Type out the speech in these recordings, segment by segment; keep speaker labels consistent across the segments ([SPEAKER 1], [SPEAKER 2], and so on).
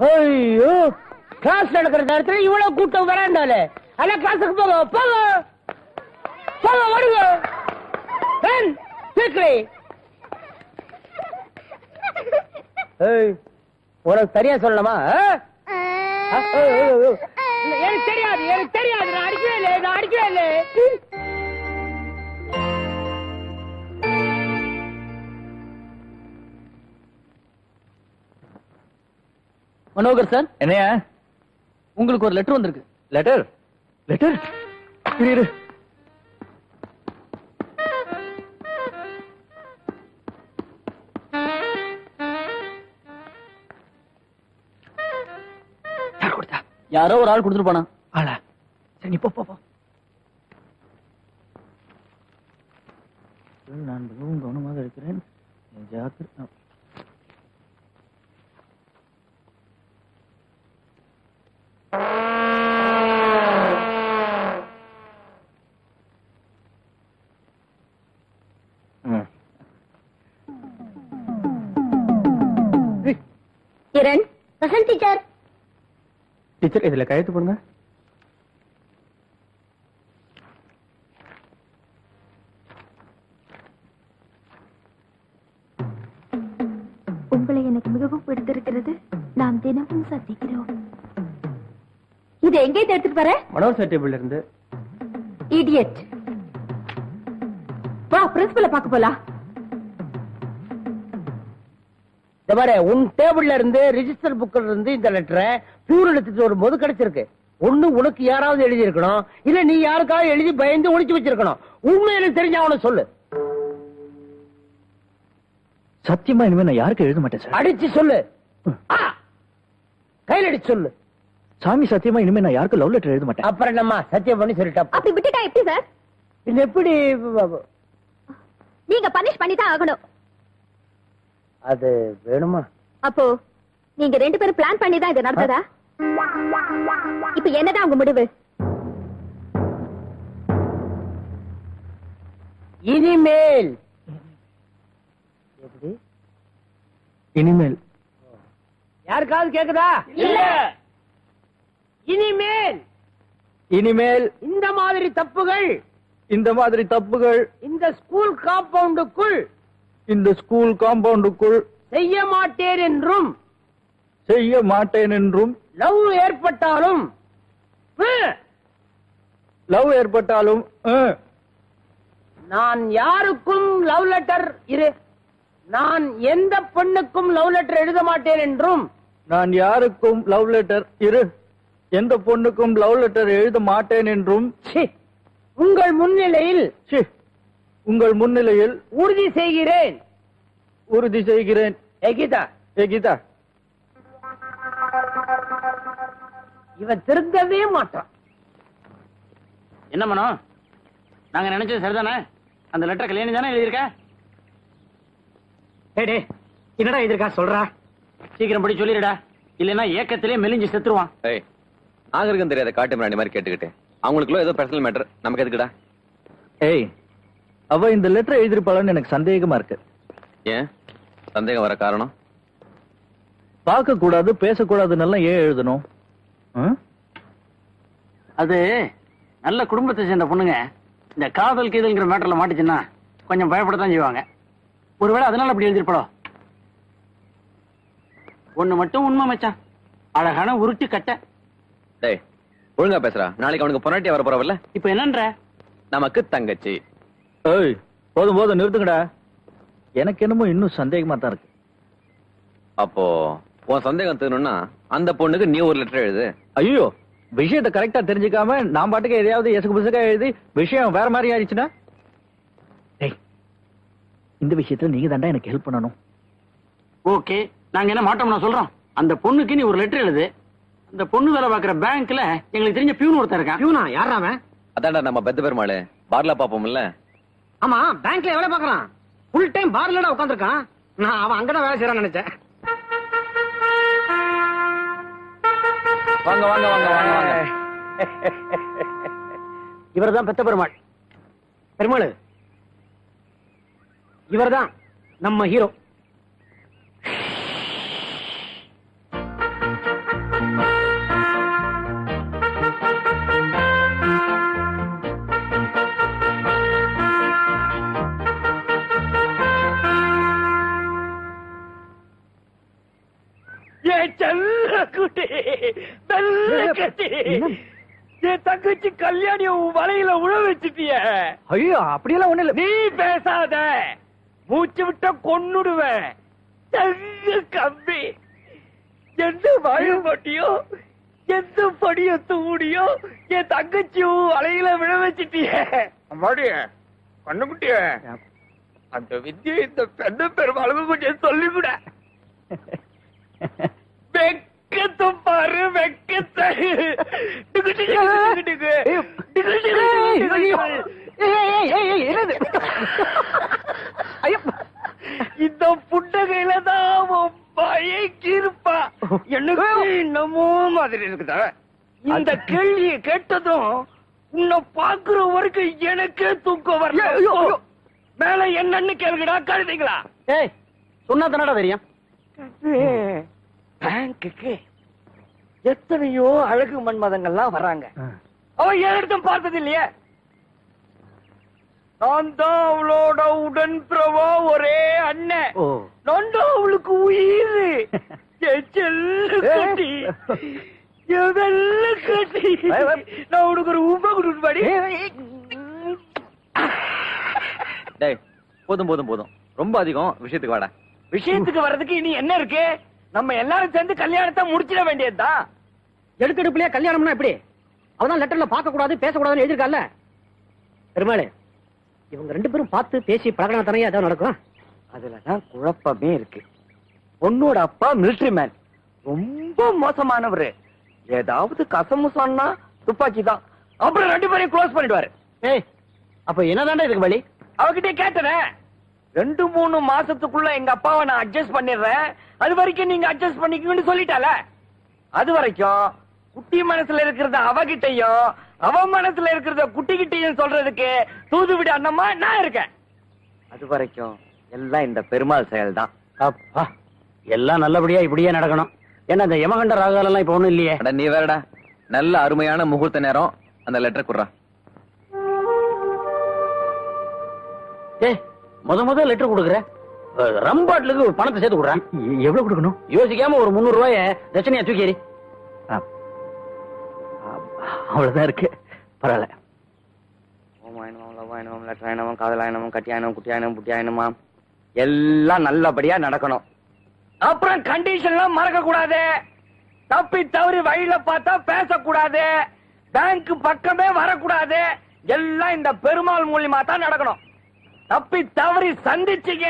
[SPEAKER 1] ஐயோ கிளாஸ் நடக்கிற நேரத்துல இவ்வளவு கூட்டம் வராண்டால அல்ல கிளாஸுக்கு ஓடுங்க. பெண் சீக்கிரி. ஏய் உனக்கு சரியா சொல்லலாமா
[SPEAKER 2] மனோகர் சார்.
[SPEAKER 3] என்னையா?
[SPEAKER 2] உங்களுக்கு ஒரு லெட்டர் வந்திருக்கு.
[SPEAKER 3] லெட்டர் லெட்டர் இரு யார்
[SPEAKER 2] ஒரு ஆள் கொடுத்துட்டு போனா.
[SPEAKER 3] ஆளா? சரி நீ போ நான் மிகவும் கவனமாக இருக்கிறேன். என்
[SPEAKER 4] டீச்சர்
[SPEAKER 3] இதுல கையெழுத்து போடுங்க.
[SPEAKER 4] உங்களை எனக்கு மிகவும் பிடித்திருக்கிறது. நாம் தினமும் சந்திக்கிறோம். இது எங்க இருந்து எடுத்துட்டு வர?
[SPEAKER 3] மனோர் டேபிள்ல இருந்து.
[SPEAKER 4] இடியட் வா பிரின்சிபல பார்க்க போலாம்.
[SPEAKER 1] பாரு உன் டேபிள்ல இருந்து ரிஜிஸ்டர் புக்ல இருந்து இந்த லெட்டரை பியூர் எடுத்துட்டு வரும்போது கிடைச்சிருக்கு. ஒண்ணு உனக்கு யாராவது எழுதி இருக்கணும் இல்ல நீ யாருக்காவது எழுதி பயந்து ஒளிச்சு வச்சிருக்கணும். உண்மையில தெரிஞ்ச அவனை சொல்லு.
[SPEAKER 3] சத்தியமா இனிமே நான் யாருக்கும் எழுத மாட்டேன் சார்.
[SPEAKER 1] அடிச்சு சொல்லு! கையில அடிச்சு சொல்லு.
[SPEAKER 3] சாமி சத்தியமா இனிமே நான் யாருக்கும் லவ் லெட்டர் எழுத மாட்டேன்.
[SPEAKER 1] அப்புறம் என்னம்மா சத்தியம் பண்ணி சொல்லிட்டா
[SPEAKER 4] அப்படி விட்டுட்டா எப்படி சார்?
[SPEAKER 1] இது எப்படி
[SPEAKER 4] நீங்க பனிஷ் பண்ணி தான் ஆகணும்.
[SPEAKER 1] அது வேணுமா?
[SPEAKER 4] அப்போ நீங்க ரெண்டு பேரும் பிளான் பண்ணி தான் இது நடந்ததா? இப்ப என்னதான் உங்க முடிவு?
[SPEAKER 1] இனிமேல். எப்படி?
[SPEAKER 3] இனிமேல்.
[SPEAKER 1] யாருக்காவது கேக்குதா? இல்ல. இனிமேல்.
[SPEAKER 3] இனிமேல்.
[SPEAKER 1] இந்த மாதிரி தப்புகள்.
[SPEAKER 3] இந்த மாதிரி தப்புகள்.
[SPEAKER 1] இந்த ஸ்கூல் காம்பவுண்டுக்குள்
[SPEAKER 3] இந்த ஸ்கூல் காம்பவுண்டுக்குள்
[SPEAKER 1] செய்ய மாட்டேன் என்றும்
[SPEAKER 3] செய்ய மாட்டேன் என்றும்
[SPEAKER 1] லவ் ஏற்பட்டாலும்
[SPEAKER 3] லவ் ஏற்பட்டாலும்
[SPEAKER 1] நான் யாருக்கும் லவ் லெட்டர் இரு நான் எந்த பெண்ணுக்கும் லவ் லெட்டர் எழுத மாட்டேன் என்றும்
[SPEAKER 3] நான் யாருக்கும் லவ் லெட்டர் இரு எந்த பொண்ணுக்கும் லவ் லெட்டர் எழுத மாட்டேன் என்றும்
[SPEAKER 1] உங்கள் முன்னிலையில்
[SPEAKER 3] உங்கள் முன்னிலையில்
[SPEAKER 1] உறுதி செய்கிறேன்.
[SPEAKER 3] உறுதி செய்கிறேன்.
[SPEAKER 1] ஏ கீதா.
[SPEAKER 3] ஏ கீதா.
[SPEAKER 1] இவன் திருந்தவே மாட்டான்.
[SPEAKER 2] என்ன மனோ? நாங்க நினைச்சது சரிதானே? அந்த லெட்டர் கல்யாணி தானே எழுதியிருக்க?
[SPEAKER 1] டேடே என்னடா எதிர்க்கா சொல்றா?
[SPEAKER 2] சீக்கிரம் படி சொல்லிடுடா. இல்லைன்னா ஏக்கத்திலே மெலிஞ்சு செத்துருவான்.
[SPEAKER 5] ஏய் நாகரிகம் தெரியாத காட்டு மிராண்டி மாதிரி கேட்டுக்கிட்டு அவங்களுக்குள்ள ஏதோ பர்சனல் மேட்டர் நமக்கு எதுக்குடா?
[SPEAKER 3] ஏய் அவ இந்த லெட்டர் எழுதிருப்பாளன்னு எனக்கு சந்தேகமா இருக்கு.
[SPEAKER 5] ஏன்? சந்தேகம் வர காரணம்?
[SPEAKER 3] பார்க்க கூடாது பேசக்கூடாதுன்னெல்லாம் ஏன் எழுதணும்? ம்?
[SPEAKER 2] அது நல்ல குடும்பத்தை சேர்ந்த பொண்ணுங்க இந்த காதல் கீதல்ங்கிற மேட்டர்ல மாட்டுச்சுன்னா கொஞ்சம் பயப்படத்தான் செய்வாங்க. ஒருவேளை அதனால அப்படி எழுதிருப்படோ ஒண்ணு மட்டும் உண்மை மச்சான். அழகான உருட்டு கட்டை.
[SPEAKER 5] டேய் ஒழுங்கா பேசுறா நாளைக்கு அவனுக்கு பொன்னாட்டியா வர போறவல்ல
[SPEAKER 2] இப்ப என்னன்ற?
[SPEAKER 5] நமக்கு தங்கச்சி.
[SPEAKER 3] ஏய் போதும் போதும் நிறுத்துங்கடா. எனக்கு என்னமோ இன்னும் சந்தேகமா தான் இருக்கு.
[SPEAKER 5] அப்போ உன் சந்தேகம் தீரணும்னா அந்த பொண்ணுக்கு நீ ஒரு லெட்டர் எழுது.
[SPEAKER 3] ஐயோ விஷயத்தை கரெக்டா தெரிஞ்சுக்காம நான் பாட்டுக்கு எதையாவது எசக்கு புசக்கா எழுதி விஷயம் வேற மாதிரி ஆயிடுச்சுன்னா? டேய் இந்த விஷயத்துல நீங்க தாண்டா எனக்கு ஹெல்ப் பண்ணணும்.
[SPEAKER 2] ஓகே நாங்க என்ன மாட்டோம்னா சொல்றோம். அந்த பொண்ணுக்கு நீ ஒரு லெட்டர் எழுது. அந்த பொண்ணு வேலை பாக்குற பேங்க்ல எங்களுக்கு தெரிஞ்ச பியூன் ஒருத்தன் இருக்கான்.
[SPEAKER 1] பியூனா? யாரா அவன்?
[SPEAKER 5] அதான்டா நம்ம பெத்த பெருமாளு. பார்ல பாப்போம்ல.
[SPEAKER 1] ஆமா பேங்க்ல எவ்வளவு பாக்குறான் ஃபுல் டைம் பார்லடா உட்காந்துருக்கான் நான் அவன் அங்கதான் வேலை செய்யறான்னு நினைச்சேன்.
[SPEAKER 5] வாங்க வாங்க வாங்க வாங்க வாங்க.
[SPEAKER 1] இவர்தான் பெத்த பெருமாள். பெருமாள். இவர்தான் நம்ம ஹீரோ
[SPEAKER 6] வெள்ள கட்டி என் தங்கச்சி கல்யாணி உன் வலையில உழ வச்சுட்டிய.
[SPEAKER 3] ஐயோ அப்படியெல்லாம் ஒண்ணு இல்ல.
[SPEAKER 6] நீ பேசாத. மூச்சு விட்ட கொன்னுடுவேன் கம்பி. எந்த வாயு பட்டியோ எந்த படிய தூடியோ என் தங்கச்சியும் வலையில விழ வச்சுட்டிய. அம்மாடிய கண்ணுக்குட்டிய. அந்த வித்தியை இந்த பெண்ண பெருமாளுக்கு கொஞ்சம் சொல்லிவிட வெக்கத்தும் பாரு வெக்கத்தை. இந்த புண்டகையில தான் உன் பயக்கி இருப்பா எனக்கு என்னமோ மாதிரி இருக்குதா? இந்த கேள்வியை கேட்டதும் உன்னை பாக்குற வரைக்கும் எனக்கே தூக்கம் வரல. மேல என்னன்னு கேளுங்கடா கழுதிங்களா
[SPEAKER 2] ஏய் சொன்னா தானடா தெரியும்
[SPEAKER 6] பேங்குக்கு எத்தனையோ அழகு மன்மதங்கள்லாம் வராங்க அவன் என் இடத்தும் பார்த்தது இல்லையே? நான் தான் அவளோட உடன் பிரவா ஒரே அண்ணன். நான் தான் அவளுக்கு உயிர். கட்டி. வெள்ள கட்டி. நான் உனக்கு ஒரு உப்ப கொடுப்பாடி
[SPEAKER 5] டேய் போதும் போதும் போதும். ரொம்ப அதிகம் விஷயத்துக்கு வாடா.
[SPEAKER 6] விஷயத்துக்கு வர்றதுக்கு இனி என்ன இருக்கு? நம்ம எல்லாரும் சேர்ந்து கல்யாணத்தை முடிச்சிட வேண்டியதுதான்
[SPEAKER 2] எடுக்கெடுப்புலயே கல்யாணம்னா எப்படி? அவதான் லெட்டர்ல பார்க்க கூடாது பேசக்கூடாதுன்னு எழுதிருக்கால பெருமாளே இவங்க ரெண்டு பேரும் பார்த்து பேசி பழகினா தானே ஏதாவது நடக்கும்?
[SPEAKER 6] அதுலதான் குழப்பமே இருக்கு. பொண்ணோட அப்பா மிலிட்டரி மேன் ரொம்ப மோசமானவரு. ஏதாவது கசமு சொன்னா துப்பாக்கி தான் அப்புறம் ரெண்டு பேரையும் க்ளோஸ் பண்ணிடுவாரு.
[SPEAKER 2] ஏய் அப்ப என்னதான்டா இதுக்கு வழி?
[SPEAKER 6] அவகிட்ட கேட்டேன் ரெண்டு மூணு மாசத்துக்குள்ள எங்க அப்பாவை நான் அட்ஜஸ்ட் பண்ணிடுறேன். அது வரைக்கும் நீங்க அட்ஜஸ்ட் பண்ணிக்கணும்னு சொல்லிட்டால? அது வரைக்கும் குட்டி மனசுல இருக்கிறத அவகிட்டையும் அவ மனசுல இருக்கிறத குட்டிகிட்டையும் சொல்றதுக்கு தூதுவிட அண்ணம்மா நான் இருக்கேன். அது வரைக்கும் எல்லாம் இந்த பெருமாள் செயல் தான்
[SPEAKER 2] அப்பா எல்லாம் நல்லபடியா இப்படியே நடக்கணும். ஏன்னா இந்த யமகண்ட ராகால எல்லாம் இப்ப ஒண்ணும் இல்லையே.
[SPEAKER 5] அட நீ வேறடா. நல்ல அருமையான முகூர்த்த நேரம். அந்த லெட்டர் குடுறா.
[SPEAKER 2] ஏய் முத முத லெட்டர் கொடுக்குற? ரம்பாட்லுக்கு பணத்தை சேர்த்து கொடுறேன்.
[SPEAKER 3] எவ்வளவு கொடுக்கணும்?
[SPEAKER 2] யோசிக்காம ஒரு முந்நூறு ரூபாய தட்சணையா தூக்கி
[SPEAKER 3] அவ்வளவுதான் இருக்கு. பரவாயில்ல.
[SPEAKER 6] லவ்வாயனமும் லட்சாயனமும் காதலாயனமும் கட்டியாயனம் குட்டியாயனம் புட்டியாயனமா எல்லாம் நல்லபடியா நடக்கணும். அப்புறம் கண்டிஷன் எல்லாம் மறக்க கூடாது தப்பி தவறி வழியில பார்த்தா பேசக்கூடாது. பேங்க் பக்கமே வரக்கூடாது. எல்லாம் இந்த பெருமாள் மூலியமா தான் நடக்கணும். தப்பி தவறி சந்திச்சீங்க.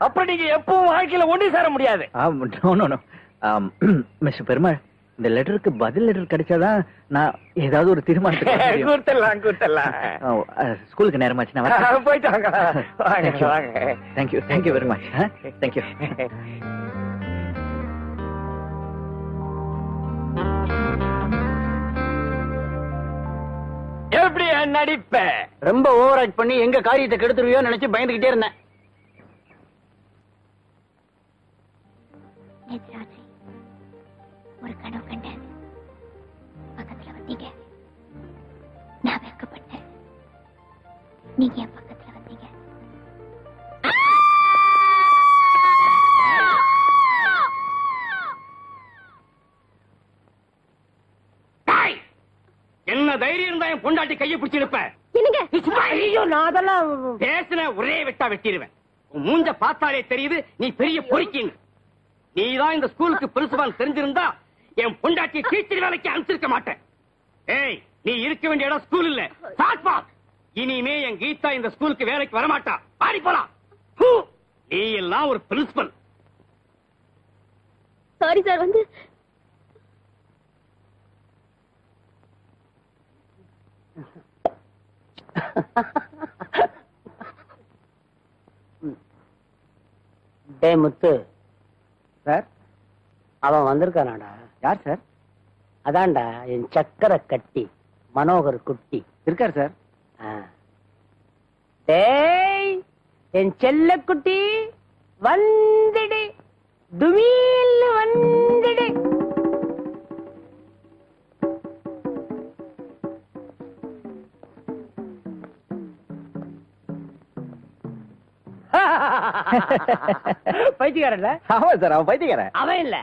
[SPEAKER 6] அப்புறம் நீங்க எப்பவும் வாழ்க்கையில ஒண்ணு சேர முடியாது
[SPEAKER 3] no no no mister Perumal இந்த லெட்டருக்கு பதில் லெட்டர் கிடைச்சாதான் நான் ஏதாவது ஒரு தீர்மானத்துக்கு வர ஆ, ஆ, ஸ்கூலுக்கு நேரமாச்சு நான்.
[SPEAKER 6] போயிட்டு வாங்க வாங்க வாங்க
[SPEAKER 3] Thank you, thank you very much. Huh? Thank you.
[SPEAKER 6] எப்படி நடிப்ப
[SPEAKER 2] ரொம்ப ஓவர் ஆக்ட் பண்ணி எங்க காரியத்தை கெடுத்துருவியோ நினைச்சு பயந்துகிட்டே இருந்தேன்
[SPEAKER 7] நேத்து ராத்திரி ஒரு கனவு கண்டேன். பக்கத்துல வந்தீங்க. நான் வெக்கப்பட்டேன் நீங்க என் பக்கத்துல வந்தீங்க.
[SPEAKER 6] என்ன தைரியம் இருந்தா என் பொண்டாட்டி கையை பிடிச்சு இருப்ப
[SPEAKER 7] என்னங்க
[SPEAKER 6] ஐயோ நான் அதெல்லாம் பேசுன ஒரே வெட்டா வெட்டிடுவேன். மூஞ்ச பார்த்தாலே தெரியுது நீ பெரிய பொறுக்கின்னு. நீ தான் இந்த ஸ்கூலுக்கு பிரின்சிபால் தெரிஞ்சிருந்தா என் பொண்டாட்டி டீச்சர் வேலைக்கு அனுப்பிச்சிருக்க மாட்டேன். ஏய் நீ இருக்க வேண்டிய இடம் ஸ்கூல் இல்ல. இனிமே என் கீதா இந்த ஸ்கூலுக்கு வேலைக்கு வரமாட்டா. பாடி போலாம். ஹூ! நீ எல்லாம் ஒரு பிரின்சிபல்
[SPEAKER 7] சாரி சார் வந்து
[SPEAKER 2] டே முத்து
[SPEAKER 3] சார்?
[SPEAKER 2] அவன் வந்திருக்கானாடா.
[SPEAKER 3] யார் சார்?
[SPEAKER 2] அதான்டா என் சக்கரை கட்டி மனோகர் குட்டி.
[SPEAKER 3] இருக்கார் சார்.
[SPEAKER 2] டேய் என் செல்ல குட்டி வந்துடு. துமீல் வந்துடு. பைத்தியக்காரன்ல?
[SPEAKER 3] ஆமா சார் அவன் பைத்தியக்காரன்.
[SPEAKER 2] அவன் இல்ல.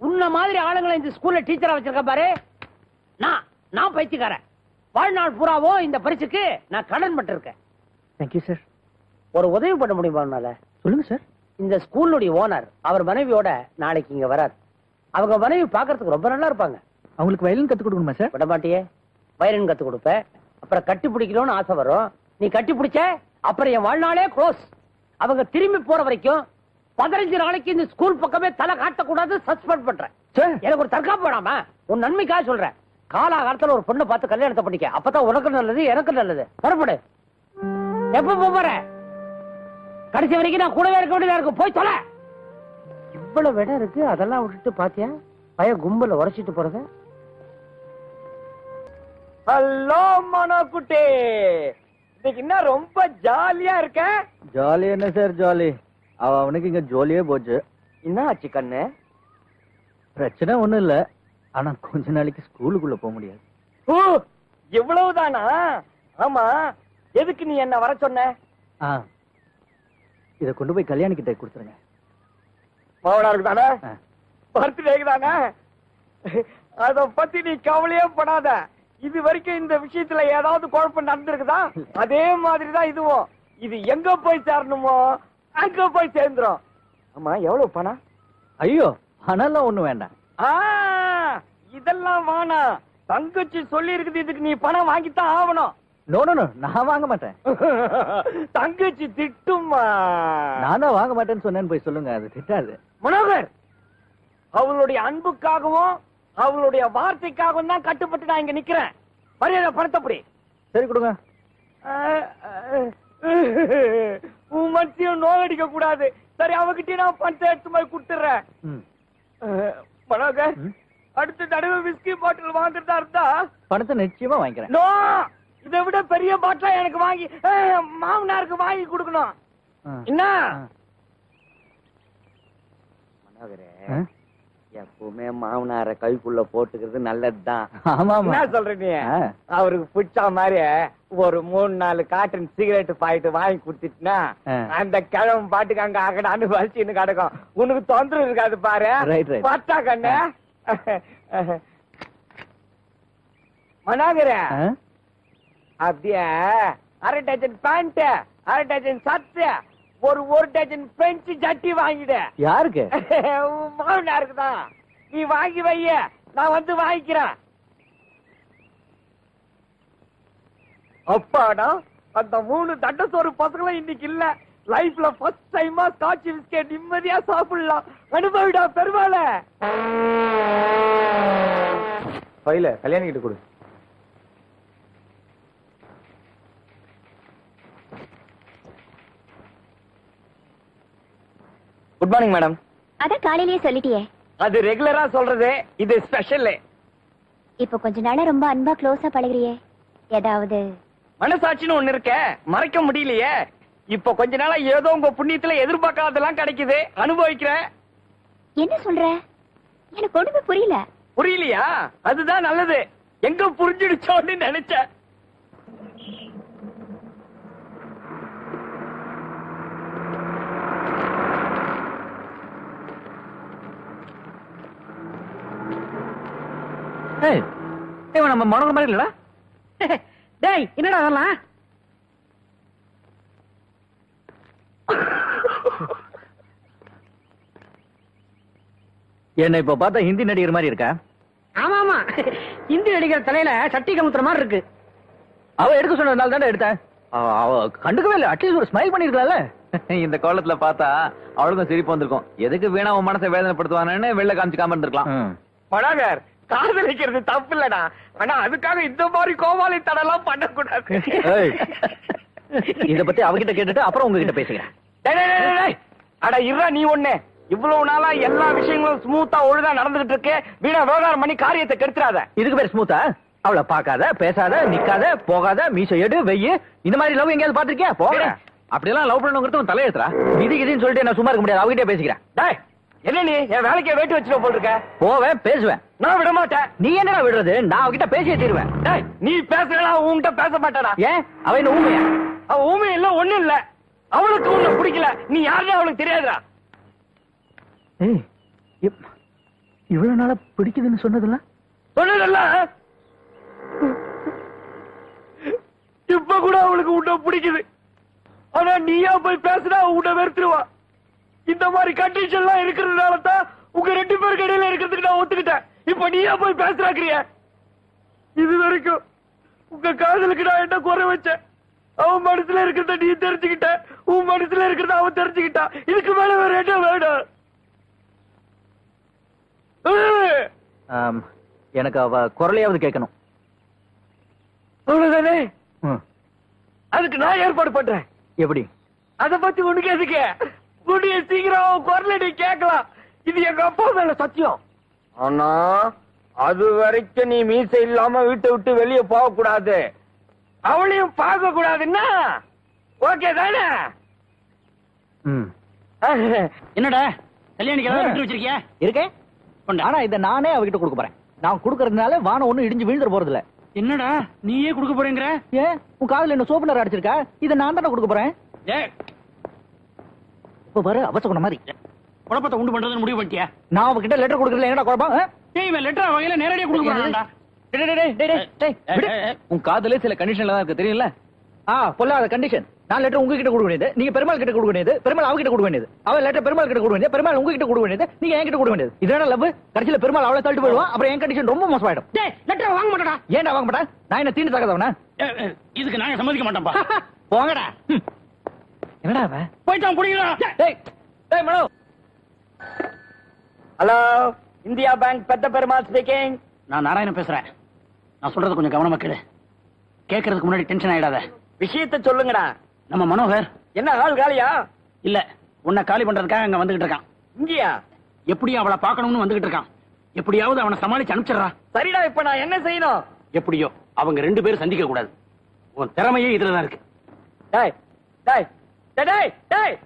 [SPEAKER 1] உன்ன மாதிரி ஆளுங்களை இந்த ஸ்கூல்ல டீச்சரா வச்சிருக்க பாரு. நான் நான் பைத்தியக்காரன். வாழ்நாள் பூராவும் இந்த பரிசுக்கு நான் கடன் பட்டிருக்கேன்.
[SPEAKER 3] தேங்க்யூ சார்
[SPEAKER 1] ஒரு உதவி பண்ண முடியுமா உன்னால?
[SPEAKER 3] சொல்லுங்க சார்
[SPEAKER 1] இந்த ஸ்கூலுடைய ஓனர் அவர் மனைவியோட நாளைக்கு இங்க வரார். அவங்க மனைவி பாக்குறதுக்கு ரொம்ப நல்லா இருப்பாங்க.
[SPEAKER 3] அவங்களுக்கு வயலின் கத்து கொடுக்கணுமா சார்
[SPEAKER 1] விட மாட்டியே. வயலின் கத்து கொடுப்ப. அப்புறம் கட்டி பிடிக்கணும்னு ஆசை வரும். நீ கட்டி பிடிச்ச அப்புறம் என் வாழ்நாளே க்ளோஸ் அவங்க திரும்பி போற வரைக்கும் பதினஞ்சு நாளைக்கு இந்த ஸ்கூல் பக்கமே தலை காட்டக்கூடாது சஸ்பெண்ட் பண்றேன். எனக்கு ஒரு தற்காப்பு வேணாமா? உன் நன்மைக்காக சொல்றேன். காலாகாலத்துல ஒரு பொண்ணை பார்த்து கல்யாணத்தை பண்ணிக்க. அப்பதான் உனக்கு நல்லது எனக்கு நல்லது. புறப்படு. எப்ப போற? கடைசி வரைக்கும் நான் கூடவே இருக்க வேண்டியதா இருக்கும். போய் தொலை. இவ்வளவு இடம் இருக்கு அதெல்லாம் விட்டுட்டு பாத்தியா? பய கும்பல உரைச்சிட்டு போறத?
[SPEAKER 6] ஹலோ மனோகுட்டி இன்னைக்கு என்ன ரொம்ப ஜாலியா இருக்க?
[SPEAKER 3] ஜாலி என்ன சார் ஜாலி? அவ அவனுக்கு இங்க ஜோலியே போச்சு.
[SPEAKER 6] என்ன ஆச்சு கண்ணு?
[SPEAKER 3] பிரச்சனை ஒண்ணும் இல்ல. ஆனா கொஞ்ச நாளைக்கு ஸ்கூலுக்குள்ள போக முடியாது.
[SPEAKER 6] ஓ இவ்வளவுதானா? ஆமா. எதுக்கு நீ என்ன வர சொன்ன?
[SPEAKER 3] இத கொண்டு போய் கல்யாணி கிட்ட கொடுத்துருங்க.
[SPEAKER 6] மாவனாருக்கு தானே. பர்த்டேக்கு தானே? அத பத்தி நீ கவலையே படாத. இது வரைக்கும் இந்த விஷயத்துல ஏதாவது குழப்பம் நடந்திருக்குதா? அதே மாதிரிதான் இதுவும். இது எங்க போய் சேரணுமோ அங்க போய் சேர்ந்துரும். ஆமா எவ்வளவு பணம்?
[SPEAKER 3] ஐயோ பணம்லாம் ஒண்ணும் வேண்டாம்.
[SPEAKER 6] ஆ, இதெல்லாம் வேணாம் தங்கச்சி சொல்லி இருக்குது இதுக்கு நீ பணம் வாங்கித்தான் ஆகணும்.
[SPEAKER 3] நோ நோ நோ நான் வாங்க மாட்டேன்.
[SPEAKER 6] தங்கச்சி திட்டுமா?
[SPEAKER 3] நான் தான் வாங்க மாட்டேன்னு சொன்னேன்னு போய் சொல்லுங்க அது திட்டாது.
[SPEAKER 6] மனோகர் அவளுடைய அன்புக்காகவும் அவளுடைய வார்த்தைக்காகவும் தான் கட்டுப்பட்டு நான் இங்க நிக்கிறேன் மரியாதை பணத்தப்படி
[SPEAKER 3] சரி கொடுங்க
[SPEAKER 6] உன் மனசையும் நோயடிக்க கூடாது சரி அவகிட்ட நான் பணத்தை எடுத்து போய் கொடுத்துறேன். மனோகர். அடுத்த தடவை விஸ்கி பாட்டில் வாங்குறதா இருந்தா
[SPEAKER 3] பணத்தை நிச்சயமா வாங்கிக்கிறேன்
[SPEAKER 6] நோ இதை விட பெரிய பாட்டிலா எனக்கு வாங்கி மாமனாருக்கு வாங்கி கொடுக்கணும். என்ன. மனோகரே? எப்பவுமே மாமனார கைக்குள்ள போட்டுக்கிறது நல்லதுதான்.
[SPEAKER 3] ஆமா
[SPEAKER 6] என்ன சொல்ற நீ. அவருக்கு பிடிச்ச மாதிரி ஒரு மூணு நாலு காட்டன் சிகரெட் பாயிட்டு வாங்கி கொடுத்துட்டுனா. அந்த கிழமை பாட்டுக்கு அங்க அகடான்னு வலிச்சுன்னு கிடக்கும். உனக்கு தொந்தரவு இருக்காது பாரு. பார்த்தா கண்ணு. மனோகர? அப்படியே? அரை டஜன் பேண்ட் அரை டஜன் சட்டு ஒரு ஒரு டஜன் பெஞ்சு ஜட்டி வாங்கிடு.
[SPEAKER 3] யாருக்கு?
[SPEAKER 6] உன் மாமனாருக்கு தான் நீ வாங்கி வைய நான் வந்து வாங்கிக்கிறேன். அப்பாடா அந்த மூணு தண்டசோறு பசங்களும் இன்னைக்கு இல்ல. லைஃப்ல ஃபர்ஸ்ட் டைமா ஸ்காட்ச் பிஸ்கெட் நிம்மதியா சாப்பிடலாம். அனுபவிடா பெருமாள. ஃபைல கல்யாணி கிட்ட கொடு. குட் மார்னிங் மேடம்
[SPEAKER 4] அதான் காலையிலேயே சொல்லிட்டியே.
[SPEAKER 6] அது ரெகுலரா சொல்றது இது ஸ்பெஷல்
[SPEAKER 4] இப்போ கொஞ்ச நாளா ரொம்ப அன்பா க்ளோஸா பழகுறியே. ஏதாவது?
[SPEAKER 6] மனசாட்சின்னு ஒண்ணு இருக்க மறைக்க முடியலையே. இப்ப கொஞ்ச நாளா ஏதோ உங்க புண்ணியத்துல எதிர்பார்க்காதெல்லாம் கிடைக்குது அனுபவிக்கிறேன்
[SPEAKER 4] என்ன சொல்ற? எனக்கு ஒண்ணுமே புரியல.
[SPEAKER 6] புரியலையா? அதுதான் நல்லது. எங்க புரிஞ்சிடுச்சோன்னு நினைச்சேன்.
[SPEAKER 3] நம்ம மனோகர் மாதிரி இல்லடா.
[SPEAKER 1] டேய் என்னடா அதெல்லாம்?
[SPEAKER 3] என்ன இப்ப பார்த்தா ஹிந்தி நடிகர் மாதிரி இருக்கா?
[SPEAKER 1] ஆமா ஆமா இந்தி நடிகர் தலையில சட்டி கமுத்துற மாதிரி இருக்கு.
[SPEAKER 3] அவ எடுக்க சொன்னதுனால தானே எடுத்தேன். அவ- கண்டுக்கவே இல்ல அட்லீஸ்ட் ஒரு ஸ்மைல் பண்ணிருக்கலாம்ல
[SPEAKER 5] இந்த கோலத்துல பார்த்தா அவளுக்கும் சிரிப்பு வந்திருக்கும். எதுக்கு வீணா உன் மனசை வேதனைப்படுத்துவானு வெளில காமிச்சுக்காம இருந்திருக்கலாம்
[SPEAKER 6] மனோகர் காதலிக்கிறது தப்பு இல்லடா ஆனா அதுக்காக இந்த மாதிரி கோமாளி தடெல்லாம் பண்ணக்கூடாது.
[SPEAKER 3] இத பத்தி அவகிட்ட கேட்டுட்டு அப்புறம் உங்ககிட்ட பேசுகிறேன்.
[SPEAKER 6] அட இருடா நீ ஒண்ணு. இவ்வளவு நாளா எல்லா விஷயங்களும் ஸ்மூத்தா ஒழுங்கா நடந்துகிட்டு இருக்கு. வீணா விவகாரம் பண்ணி காரியத்தை கெடுத்துறாத.
[SPEAKER 3] இதுக்கு பேர் ஸ்மூத்தா அவளை பார்க்காத பேசாத நிக்காத போகாத மீச எடு வெய்யு. இந்த மாதிரி லவ் எங்கேயாவது பாத்திருக்கியா போக
[SPEAKER 5] அப்படியெல்லாம் லவ் பண்ணுங்கிறது தலையெழுத்துறா.
[SPEAKER 3] விதி கிதின்னு சொல்லிட்டு நான் சும்மா இருக்க முடியாது. அவகிட்டே பேசிக்கிறேன்.
[SPEAKER 6] என்ன நீ? என் வேலைக்கே வேட்டு வச்சுட்டு போல் இருக்க
[SPEAKER 3] போவேன் பேசுவேன்.
[SPEAKER 6] நான் விட மாட்டேன்.
[SPEAKER 3] நீ என்னடா விடுறது? நான் அவகிட்ட பேசியே தீருவேன்.
[SPEAKER 6] டேய் நீ பேசுறா உன்கிட்ட பேச மாட்டேடா
[SPEAKER 3] ஏன்? அவ என்ன ஊமையா?
[SPEAKER 6] அவ ஊமை இல்ல ஒண்ணும் இல்ல. அவளுக்கு உன்னை பிடிக்கல. நீ யாருன்னு அவளுக்கு தெரியாதுடா.
[SPEAKER 3] ஏய், இவ்வளவு நாளா பிடிக்குதுன்னு சொன்னதுல
[SPEAKER 6] சொன்னதல்ல. இப்ப கூட அவளுக்கு உன்னை பிடிக்குது. ஆனா நீயா போய் பேசினா உன்னை வெறுத்துருவா. இந்த மாதிரி கண்டிஷன் எல்லாம் இருக்கிறதுனால தான் உங்க ரெண்டு பேருக்கு இடையில இருக்கிறதுக்கு நான் ஒத்துக்கிட்டேன். இப்ப நீயா போய் பேசுறாக்கிறிய? இது வரைக்கும் உங்க காதலுக்கு நான் என்ன குறை வச்சேன்? அவன் மனசுல இருக்கிறத நீ தெரிஞ்சுக்கிட்ட. உன் மனசுல இருக்கிறத அவன் தெரிஞ்சுக்கிட்டா. இதுக்கு மேல வேற என்ன வேணும்?
[SPEAKER 3] எனக்கு அவ குரலையாவது கேட்கணும்.
[SPEAKER 6] அவ்வளவுதானே? அதுக்கு நான் ஏற்பாடு பண்றேன்.
[SPEAKER 3] எப்படி?
[SPEAKER 6] அத பத்தி உனக்கு எதுக்கு? உன்னைய சீக்கிரம் அவன் குரல நீ கேட்கலாம். இது எங்க அப்பா மேல சத்தியம். ஆனா அது வரைக்கும் நீ மீசை இல்லாம வீட்டை விட்டு வெளியே போக கூடாது. அவளையும் பார்க்க கூடாதுன்னா? ஓகே தானே?
[SPEAKER 2] என்னடா? கல்யாணிக்கு ஏதாவது விட்டு வச்சிருக்கியா?
[SPEAKER 3] இருக்கே. ஆனா இத நானே அவகிட்ட கொடுக்க போறேன். நான் கொடுக்கறதுனால வானம் ஒண்ணு இடிஞ்சு விழுந்துற போறது இல்ல
[SPEAKER 2] என்னடா? நீயே கொடுக்க போறேங்கிற?
[SPEAKER 3] ஏன்? உன் காதுல என்ன சோப்பு நேரம் அடிச்சிருக்கா? இத நான் தானே கொடுக்க போறேன்.
[SPEAKER 2] ஏய்
[SPEAKER 3] இப்ப பாரு அவசகுண மாதிரி.
[SPEAKER 2] குழப்பத்தை உண்டு பண்றதுன்னு முடிவு பண்ணிட்டியா?
[SPEAKER 3] நான் அவகிட்ட லெட்டர் கொடுக்கறதுல என்னடா குழப்பம்?
[SPEAKER 2] ஏய் இவன் லெட்டர் வகையில நேரடியா கொடுக்க போறான்டா.
[SPEAKER 3] டேய், டேய், டேய், டேய், டேய், டேய்.
[SPEAKER 5] உன் காதலே சில கண்டிஷன்ல தான் இருக்கு தெரியல
[SPEAKER 3] ஆ பொல்லாத கண்டிஷன் நான் லெட்டர் உங்ககிட்ட கொடுக்க வேண்டியது நீங்க பெருமாள் கிட்ட கொடுக்க வேண்டியது பெருமாள் அவகிட்ட கொடுக்க வேண்டியது. அவ லெட்டர் பெருமாள் கிட்ட கொடுக்க வேண்டியது பெருமாள் உங்ககிட்ட கொடுக்க வேண்டியது நீங்க என்கிட்ட கொடுக்க வேண்டியது. இதனால லவ் கடைசியில பெருமாள் அவளை தள்ளிட்டு போயிடுவான் அப்புறம் என் கண்டிஷன் ரொம்ப மோசமாயிடும்.
[SPEAKER 2] டேய் லெட்டர் வாங்க மாட்டடா.
[SPEAKER 3] ஏன்டா வாங்க மாட்டேன்? நான் என்ன தீண்டு தகாதவனா
[SPEAKER 2] இதுக்கு நாங்க சம்மதிக்க மாட்டோம்பா
[SPEAKER 3] போங்கடா. என்னடா அவன்?
[SPEAKER 2] போயிட்டு அவன் குடிக்கலாம்
[SPEAKER 3] டேய் டேய் மனோ.
[SPEAKER 6] ஹலோ இந்தியா பேங்க் பெத்த பெருமாள் ஸ்பீக்கிங்
[SPEAKER 2] நான் நாராயணன் பேசுறேன். நான் சொல்றது கொஞ்சம் கவனமா கேளு. கேட்கறதுக்கு முன்னாடி டென்ஷன் ஆயிடாத.
[SPEAKER 6] விஷயத்த சொல்லுங்கடா.
[SPEAKER 2] நம்ம மனோகர்.
[SPEAKER 6] என்ன ஆள் காலியா?
[SPEAKER 2] இல்ல உன்னை காலி பண்றதுக்காக அங்க வந்துகிட்டு இருக்கான்.
[SPEAKER 6] இங்கயா?
[SPEAKER 2] எப்படியும் அவளை பார்க்கணும்னு வந்துகிட்டு இருக்கான். எப்படியாவது அவனை சமாளிச்சு அனுப்பிச்சிடுறா.
[SPEAKER 6] சரிடா இப்ப நான் என்ன செய்யணும்?
[SPEAKER 2] எப்படியோ அவங்க ரெண்டு பேரும் சந்திக்க கூடாது உன் திறமையே இதுலதான் இருக்கு.
[SPEAKER 6] டேய் டேய் டேய், டேய்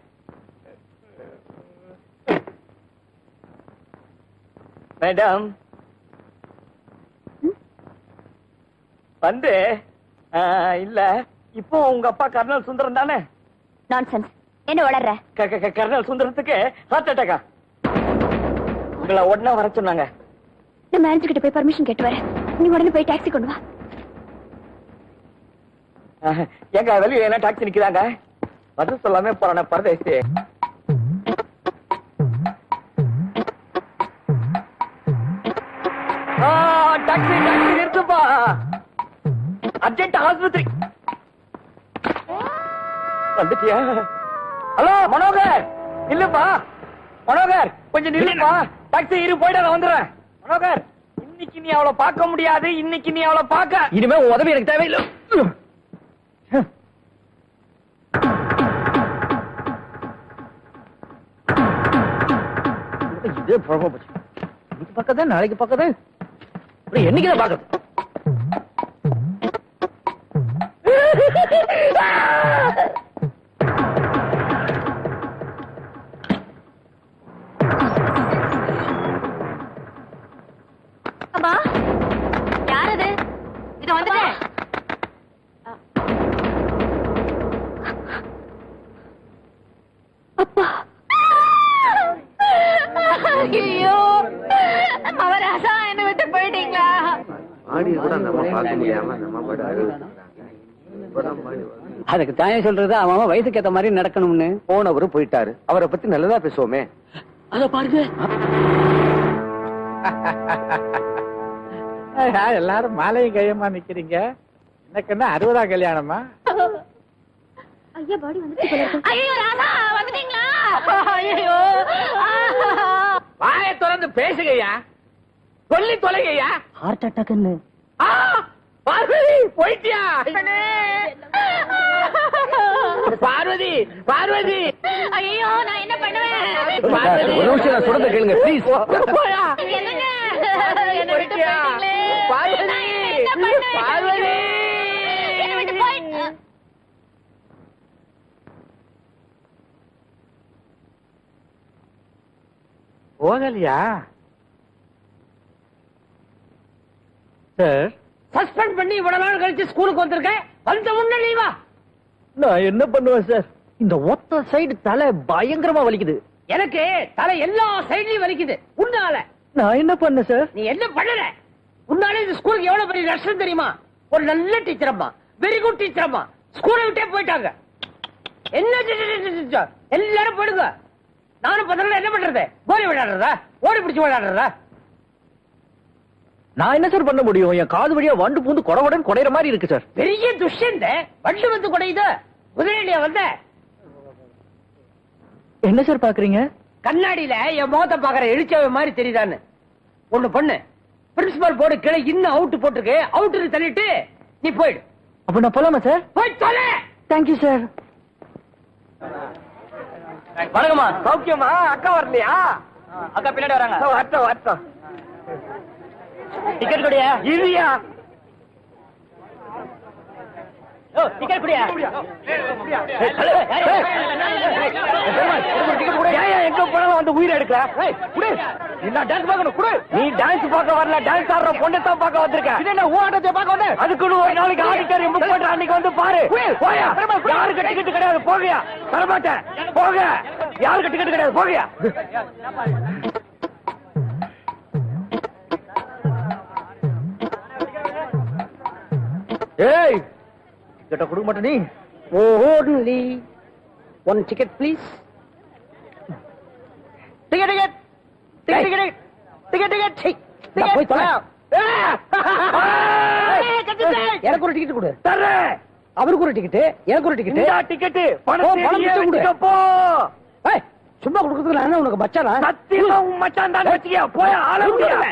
[SPEAKER 6] மேடம். வந்து இல்ல. இப்போ உங்க அப்பா கர்னல் சுந்தரம் தானே?
[SPEAKER 4] நான்சென்ஸ் என்ன வளர்ற?
[SPEAKER 6] க- க- க- கர்னல் சுந்தரத்துக்கு ஹார்ட் அட்டாக்கா உங்களை உடனே வர சொன்னாங்க.
[SPEAKER 4] நான் மேனேஜர் கிட்ட போய் பர்மிஷன் கேட்டு வரேன். நீ உடனே போய் டாக்ஸி கொண்டு வா.
[SPEAKER 6] எங்க வெளியே என்ன டாக்ஸி நிக்கிறாங்க பதில் சொல்லாமே போறான பரதேசி. ஆ, டாக்ஸி டாக்ஸி நிறுத்துப்பா. அர்ஜென்ட் ஆஸ்பத்திரி. வந்துட்டியா? ஹலோ மனோகர். இல்லப்பா. மனோகர் கொஞ்சம் நில்லுப்பா. டாக்ஸி இரு போயிட்டு நான் வந்துடுறேன். மனோகர் இன்னைக்கு நீ அவளை பார்க்க முடியாது இன்னைக்கு நீ அவளை பார்க்க.
[SPEAKER 3] இனிமே உதவி எனக்கு தேவையில்லை. இது புறம்ப போச்சு. இன்னைக்கு பக்கத்து நாளைக்கு பக்கத்து அப்புறம் என்னைக்குதான் பாக்குறது
[SPEAKER 1] அதுக்கு தாயம் சொல்றது அவன் வயசுக்கு ஏத்த மாதிரி நடக்கணும்னு?
[SPEAKER 8] போனவரு போயிட்டாரு. அவரை பத்தி நல்லதா பேசுவோமே.
[SPEAKER 2] அத பாருங்க.
[SPEAKER 9] எல்லாரும் மாலையும் கையமா நிக்கிறீங்க? எனக்கு என்ன அறுபதாம் கல்யாணமா?
[SPEAKER 4] ஐயா பாடி வந்து ஐயோ ராதா வந்துட்டீங்களா? ஐயோ
[SPEAKER 6] வாயை திறந்து பேசுங்கய்யா சொல்லி தொலைங்கய்யா
[SPEAKER 1] ஹார்ட்
[SPEAKER 6] பார்வதி போயிட்டியா? பார்வதி பார்வதி
[SPEAKER 4] ஐயோ நான் என்ன பண்ணுவேன்.
[SPEAKER 8] ஒரு நிமிஷம் நான் சொல்றத கேளுங்க ப்ளீஸ்
[SPEAKER 6] போயா.
[SPEAKER 4] என்னங்க? என்ன விட்டு
[SPEAKER 6] போயிட்டியா?
[SPEAKER 4] போயிட்டீங்களே?
[SPEAKER 6] பார்வதி? பார்வதி.
[SPEAKER 9] போகலையா? சார்.
[SPEAKER 1] சஸ்பெண்ட் பண்ணி இவ்வளவு நாள் கழிச்சு ஸ்கூலுக்கு வந்திருக்கேன் வந்த முன்ன லீவா
[SPEAKER 3] நான் என்ன பண்ணுவேன் சார் இந்த ஒத்த சைடு தலை பயங்கரமா வலிக்குது.
[SPEAKER 1] எனக்கு தலை எல்லா சைட்லயும் வலிக்குது. உன்னால.
[SPEAKER 3] நான் என்ன பண்ணேன் சார்
[SPEAKER 1] நீ என்ன பண்ணல? உன்னால இந்த ஸ்கூலுக்கு எவ்வளவு பெரிய நஷ்டம் தெரியுமா? ஒரு நல்ல டீச்சர் அம்மா. வெரி குட் டீச்சர் அம்மா. ஸ்கூலை விட்டே போயிட்டாங்க. என்ன எல்லாரும் போயிடுங்க. நானும் பசங்க என்ன பண்றது? கோலி விளையாடுறதா? ஓடி பிடிச்சு விளையாடுறதா?
[SPEAKER 3] நான் என்ன சார் பண்ண முடியும்? என் காது வழியா வண்டு பூந்து கொடவுடன் குடையிற மாதிரி இருக்கு சார்
[SPEAKER 1] பெரிய துஷ்யந்த வண்டு வந்து குடையுது. குதிரையில வந்த
[SPEAKER 3] என்ன சார் பாக்குறீங்க?
[SPEAKER 1] கண்ணாடியில என் முகத்தை பாக்குற எழுச்சவை மாதிரி தெரியுதான்னு. ஒண்ணு பண்ணு. பிரின்சிபல் போர்டு கீழே இன்னும் அவுட் போட்டிருக்கு. அவுட்டு தள்ளிட்டு நீ போயிடு.
[SPEAKER 3] அப்ப நான் போலாமா சார்
[SPEAKER 1] போய் தொலை!
[SPEAKER 3] தேங்க்யூ சார்
[SPEAKER 6] வணக்கம்மா. சௌக்கியமா அக்கா வரலையா?
[SPEAKER 3] அக்கா பின்னாடி வராங்க.
[SPEAKER 6] வரட்டும் வரட்டும்.
[SPEAKER 3] டிக்கெட் கொடியா?
[SPEAKER 6] இல்லையா
[SPEAKER 3] டிக்கெட் கொடியா?
[SPEAKER 6] ஏன் எங்க போனாலும் வந்து உயிர் எடுக்கல. என்ன டான்ஸ் பார்க்கணும் குடு. நீ டான்ஸ் பார்க்க வரல டான்ஸ் ஆடுற பொண்ணை தான் பார்க்க வந்திருக்க. இது என்ன ஓட்டத்தை பார்க்க வந்த? அதுக்குன்னு ஒரு நாளைக்கு ஆடிட்டோரியம் புக் பண்ற அன்னைக்கு வந்து பாரு. போயா. யாருக்கு டிக்கெட் கிடையாது போகையா. தரமாட்டேன். போக. யாருக்கு டிக்கெட் கிடையாது போகையா.
[SPEAKER 3] ஏய் டிக்கெட்ட கொடுக்க மாட்டே நீ.
[SPEAKER 1] Only one ticket please
[SPEAKER 3] ticket ticket ticket ticket ticket ticket ticket
[SPEAKER 1] போய் தொலை. எனக்கு ஒரு டிக்கெட் கொடு.
[SPEAKER 6] தர்றேன்
[SPEAKER 1] அவருக்கு ஒரு டிக்கெட் எனக்கு ஒரு டிக்கெட்
[SPEAKER 6] டிக்கெட்
[SPEAKER 1] பணம்.
[SPEAKER 6] போ.
[SPEAKER 1] சும்மா கொடுக்கறதுல என்ன உனக்கு பச்சாரா
[SPEAKER 6] சத்தியமா உன் மச்சான் தான் வச்சுக்க போய் ஆள முடியல